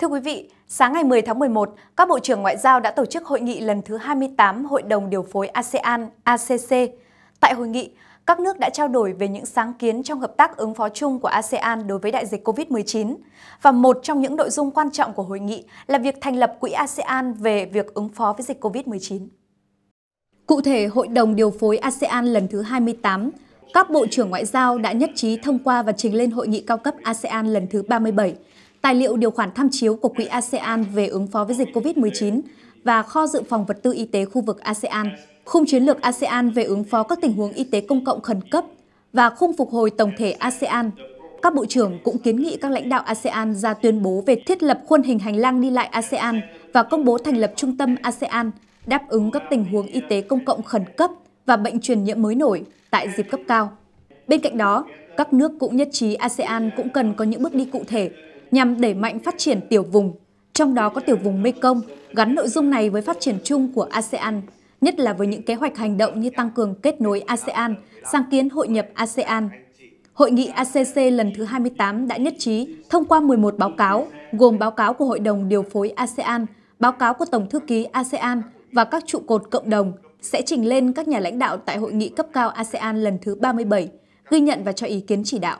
Thưa quý vị, sáng ngày 10 tháng 11, các Bộ trưởng Ngoại giao đã tổ chức hội nghị lần thứ 28 Hội đồng Điều phối ASEAN ACC. Tại hội nghị, các nước đã trao đổi về những sáng kiến trong hợp tác ứng phó chung của ASEAN đối với đại dịch COVID-19. Và một trong những nội dung quan trọng của hội nghị là việc thành lập Quỹ ASEAN về việc ứng phó với dịch COVID-19. Cụ thể, Hội đồng Điều phối ASEAN lần thứ 28, các Bộ trưởng Ngoại giao đã nhất trí thông qua và trình lên Hội nghị cao cấp ASEAN lần thứ 37 tài liệu điều khoản tham chiếu của Quỹ ASEAN về ứng phó với dịch COVID-19 và kho dự phòng vật tư y tế khu vực ASEAN, khung chiến lược ASEAN về ứng phó các tình huống y tế công cộng khẩn cấp và khung phục hồi tổng thể ASEAN. Các bộ trưởng cũng kiến nghị các lãnh đạo ASEAN ra tuyên bố về thiết lập khuôn hình hành lang đi lại ASEAN và công bố thành lập trung tâm ASEAN đáp ứng các tình huống y tế công cộng khẩn cấp và bệnh truyền nhiễm mới nổi tại dịp cấp cao. Bên cạnh đó, các nước cũng nhất trí ASEAN cũng cần có những bước đi cụ thể nhằm đẩy mạnh phát triển tiểu vùng, trong đó có tiểu vùng Mekong, gắn nội dung này với phát triển chung của ASEAN, nhất là với những kế hoạch hành động như tăng cường kết nối ASEAN, sáng kiến hội nhập ASEAN. Hội nghị ACC lần thứ 28 đã nhất trí thông qua 11 báo cáo, gồm báo cáo của Hội đồng điều phối ASEAN, báo cáo của Tổng thư ký ASEAN và các trụ cột cộng đồng sẽ trình lên các nhà lãnh đạo tại hội nghị cấp cao ASEAN lần thứ 37, ghi nhận và cho ý kiến chỉ đạo.